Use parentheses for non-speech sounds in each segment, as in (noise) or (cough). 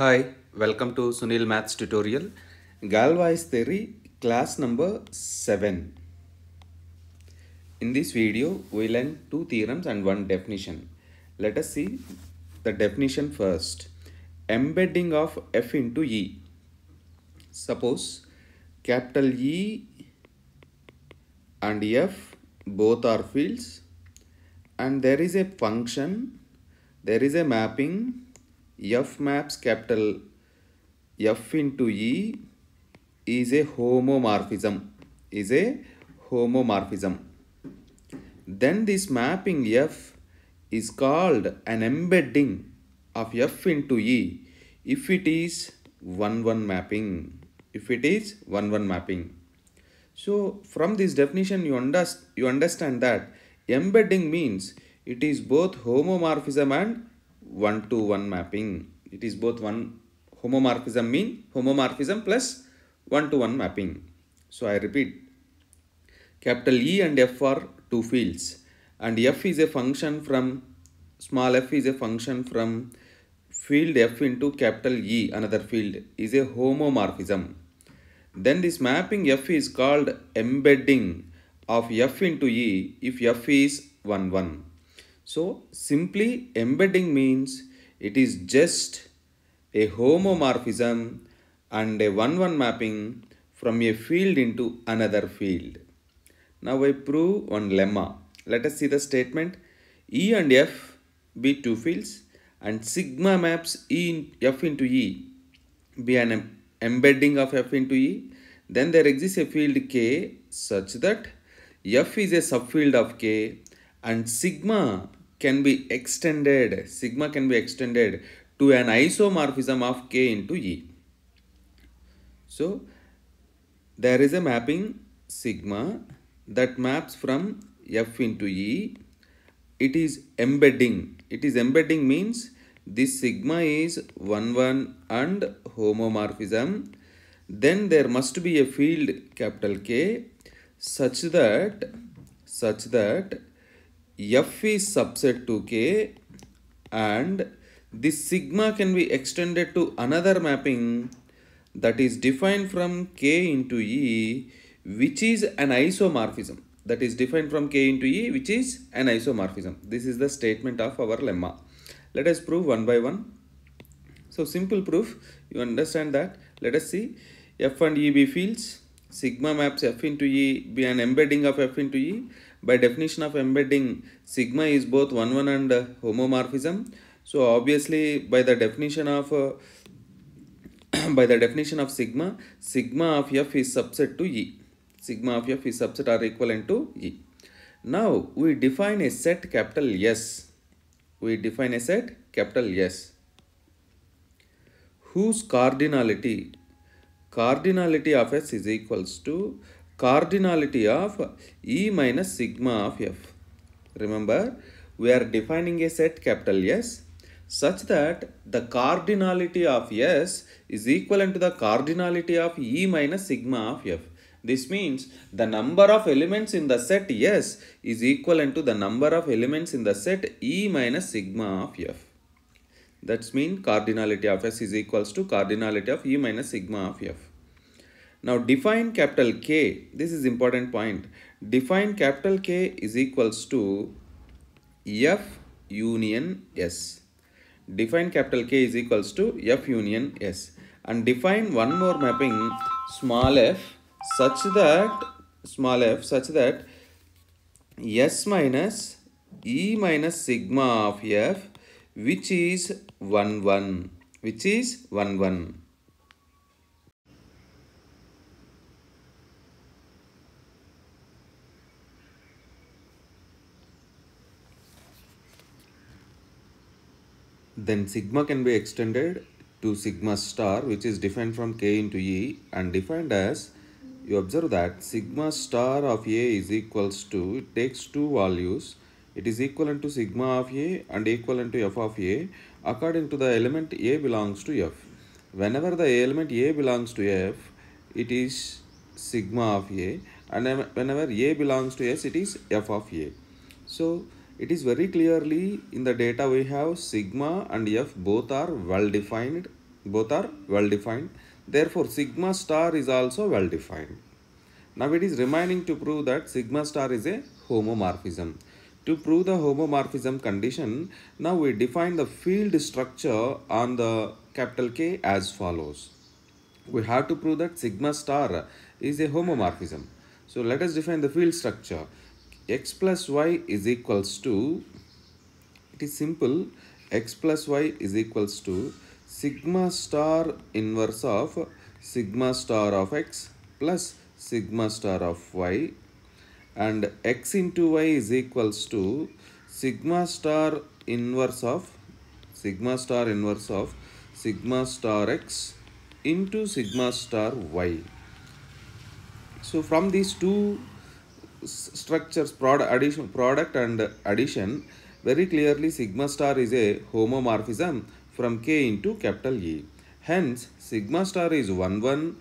Hi, welcome to Sunil Maths tutorial. Galois theory, class number 7. In this video, we learn two theorems and one definition. Let us see the definition first. Embedding of f into e. Suppose capital E and f both are fields and there is a function, there is a mapping f maps capital f into e is a homomorphism is a homomorphism. Then this mapping f is called an embedding of f into e if it is 1 1 mapping if it is 1 1 mapping. So from this definition you, you understand that embedding means it is both homomorphism and one to one mapping. It is both one homomorphism mean homomorphism plus one to one mapping. So I repeat capital E and F are two fields and F is a function from small f is a function from field F into capital E another field is a homomorphism. Then this mapping F is called embedding of F into E if F is 1 1. So simply embedding means it is just a homomorphism and a 1-1 mapping from a field into another field. Now I prove one lemma. Let us see the statement. E and F be two fields and sigma maps E in F into E be an embedding of F into E. Then there exists a field K such that F is a subfield of K and sigma can be extended sigma can be extended to an isomorphism of k into e. So there is a mapping sigma that maps from f into e. It is embedding. It is embedding means this sigma is 1 1 and homomorphism. Then there must be a field capital k such that such that f is subset to k and this sigma can be extended to another mapping that is defined from k into e which is an isomorphism. That is defined from k into e which is an isomorphism. This is the statement of our lemma. Let us prove one by one. So simple proof. You understand that? Let us see. F and e be fields. Sigma maps f into e be an embedding of f into e by definition of embedding sigma is both 1 1 and uh, homomorphism. So obviously by the definition of uh, (clears throat) by the definition of sigma sigma of f is subset to e. Sigma of f is subset or equivalent to e. Now we define a set capital s. We define a set capital s. Whose cardinality? Cardinality of s is equals to cardinality of e minus sigma of f. Remember, we are defining a set capital S such that the cardinality of S is equivalent to the cardinality of e minus sigma of f. This means the number of elements in the set S is equivalent to the number of elements in the set e minus sigma of f. That's mean cardinality of S is equals to cardinality of e minus sigma of f. Now define capital K. This is important point. Define capital K is equals to F union S. Define capital K is equals to F union S. And define one more mapping small f such that small f such that S minus E minus sigma of f which is 1 1 which is 1 1 then sigma can be extended to sigma star which is defined from k into e and defined as you observe that sigma star of a is equals to it takes two values. It is equivalent to sigma of a and equivalent to f of a according to the element a belongs to f. Whenever the element a belongs to f it is sigma of a and whenever a belongs to s it is f of a. So it is very clearly in the data we have sigma and f both are well defined both are well defined therefore sigma star is also well defined now it is remaining to prove that sigma star is a homomorphism. To prove the homomorphism condition now we define the field structure on the capital K as follows. We have to prove that sigma star is a homomorphism. So let us define the field structure x plus y is equals to it is simple x plus y is equals to sigma star inverse of sigma star of x plus sigma star of y and x into y is equals to sigma star inverse of sigma star inverse of sigma star x into sigma star y. So from these two structures product addition product and addition very clearly sigma star is a homomorphism from k into capital E. Hence sigma star is 1 1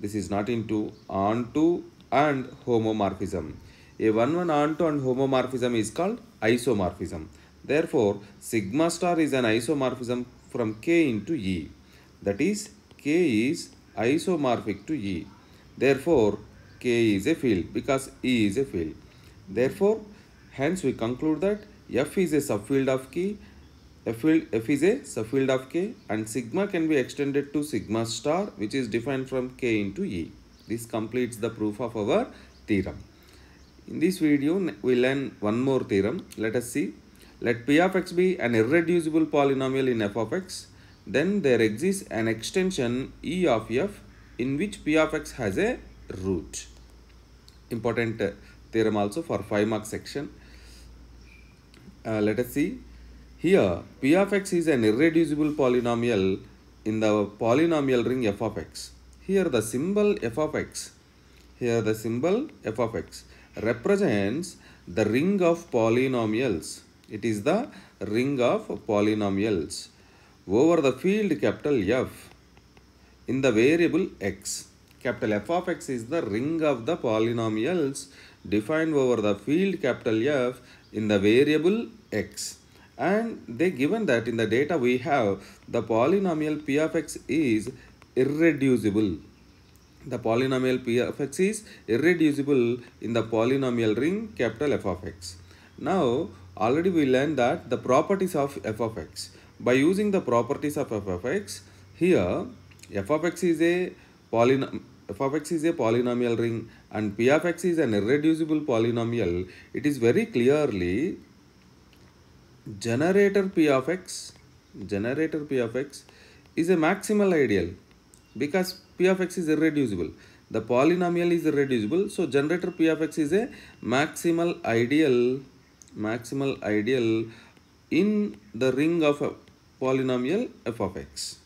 this is not into onto and homomorphism. A 1 1 onto and homomorphism is called isomorphism. Therefore sigma star is an isomorphism from k into E that is k is isomorphic to E. Therefore K is a field because E is a field. Therefore, hence we conclude that F is a subfield of K, F, field, F is a subfield of K and sigma can be extended to sigma star which is defined from K into E. This completes the proof of our theorem. In this video, we learn one more theorem. Let us see. Let P of x be an irreducible polynomial in f of x. Then there exists an extension E of f in which P of x has a root important uh, theorem also for 5 mark section. Uh, let us see. Here, p of x is an irreducible polynomial in the polynomial ring f of x. Here the symbol f of x, here the symbol f of x represents the ring of polynomials. It is the ring of polynomials over the field capital F in the variable x. Capital F of x is the ring of the polynomials defined over the field capital F in the variable x. And they given that in the data we have the polynomial p of x is irreducible. The polynomial p of x is irreducible in the polynomial ring capital F of x. Now already we learned that the properties of f of x. By using the properties of f of x, here f of x is a polynomial f of x is a polynomial ring and p of x is an irreducible polynomial, it is very clearly generator p of x, generator p of x is a maximal ideal because p of x is irreducible. The polynomial is irreducible, so generator p of x is a maximal ideal, maximal ideal in the ring of a polynomial f of x.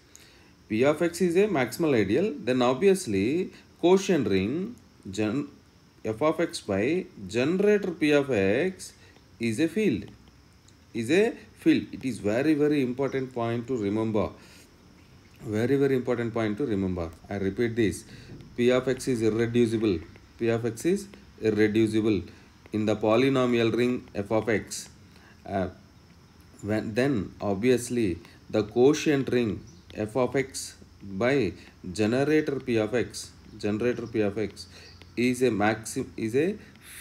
P of x is a maximal ideal, then obviously quotient ring gen f of x by generator P of x is a field. Is a field. It is very very important point to remember. Very very important point to remember. I repeat this. P of x is irreducible. P of x is irreducible in the polynomial ring f of x. Uh, when, then obviously the quotient ring f of x by generator p of x generator p of x is a maxim is a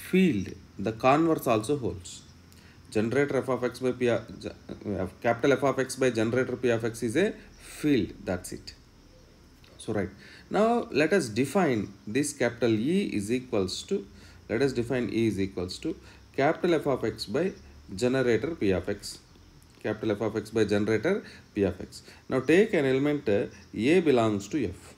field. The converse also holds. Generator f of x by p of, uh, capital f of x by generator p of x is a field. That's it. So right. Now let us define this capital e is equals to let us define e is equals to capital f of x by generator p of x. Capital F of x by generator P of x. Now take an element uh, A belongs to F.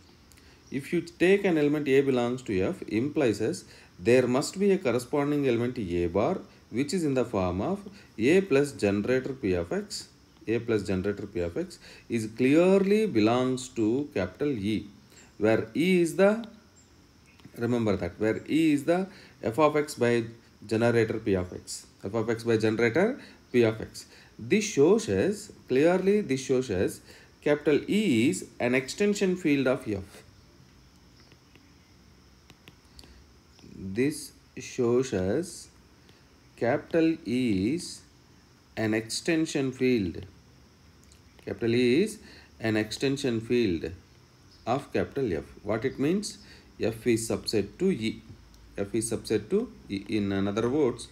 If you take an element A belongs to F implies as there must be a corresponding element A bar which is in the form of A plus generator P of x A plus generator P of x is clearly belongs to capital E where E is the remember that where E is the f of x by generator P of x f of x by generator P of x this shows us, clearly this shows us capital E is an extension field of F. This shows us capital E is an extension field. Capital E is an extension field of capital F. What it means? F is subset to E. F is subset to E. In another words,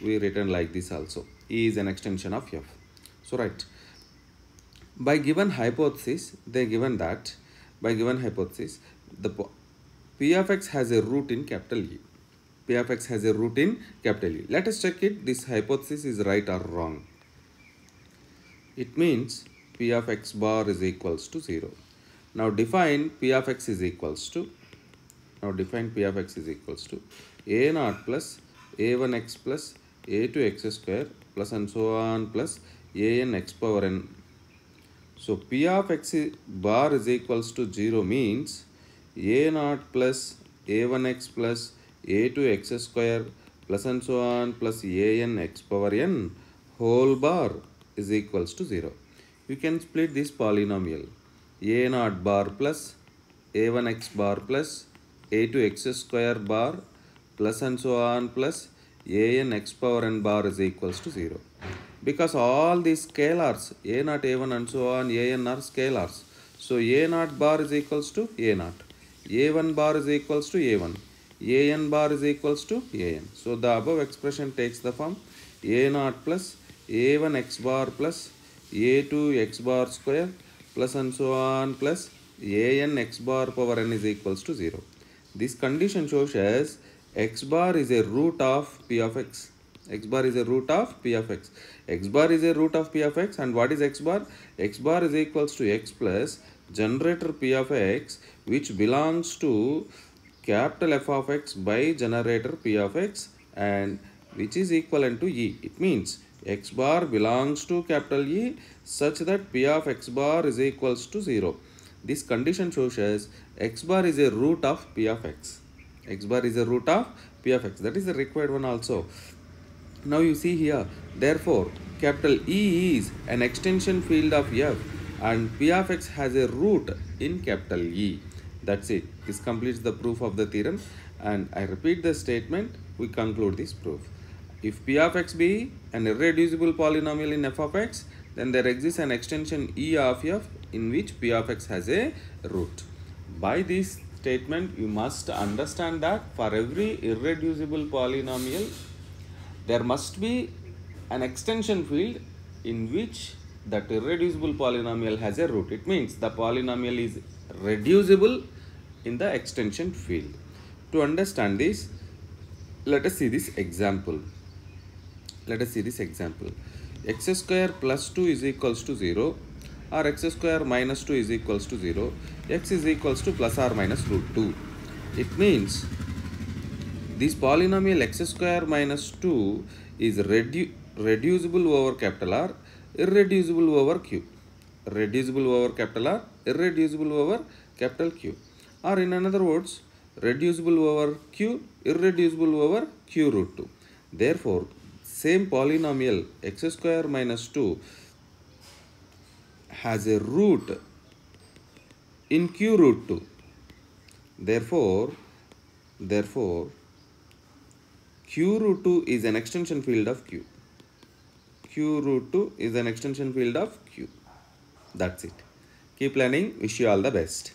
we written like this also. Is an extension of F. So right. By given hypothesis, they given that by given hypothesis, the P of x has a root in capital E. P of x has a root in capital E. Let us check it. This hypothesis is right or wrong. It means P of x bar is equals to 0. Now define P of x is equals to, now define P of x is equals to A naught plus A1x plus A2x square plus and so on plus a n x power n. So P of x bar is equals to 0 means a naught plus a1x plus a2x square plus and so on plus a n x power n whole bar is equals to 0. You can split this polynomial a naught bar plus a1x bar plus a2x square bar plus and so on plus an x power n bar is equals to 0. Because all these scalars a naught a1 and so on an are scalars. So a naught bar is equals to a naught a1 bar is equals to a1 an bar is equals to an so the above expression takes the form a naught plus a1 x bar plus a2 x bar square plus and so on plus a n x bar power n is equals to 0 this condition shows as x bar is a root of p of x x bar is a root of p of x x bar is a root of p of x and what is x bar x bar is equals to x plus generator p of x which belongs to capital F of x by generator p of x and which is equivalent to E. It means x bar belongs to capital E such that p of x bar is equals to 0. This condition shows us x bar is a root of p of x. x bar is a root of p of x. That is the required one also. Now you see here, therefore, capital E is an extension field of f and p of x has a root in capital E. That's it. This completes the proof of the theorem and I repeat the statement, we conclude this proof. If p of x be an irreducible polynomial in f of x, then there exists an extension E of f in which p of x has a root. By this statement, you must understand that for every irreducible polynomial, there must be an extension field in which that irreducible polynomial has a root. It means the polynomial is reducible in the extension field. To understand this, let us see this example. Let us see this example. x square plus 2 is equals to 0 or x square minus 2 is equals to 0. x is equals to plus or minus root 2. It means this polynomial x square minus 2 is redu reducible over capital R, irreducible over Q reducible over capital R, irreducible over capital Q. Or in another words, reducible over Q, irreducible over Q root 2. Therefore, same polynomial x square minus 2 has a root in Q root 2. Therefore, therefore, Q root 2 is an extension field of Q. Q root 2 is an extension field of Q. That's it. Keep learning. Wish you all the best.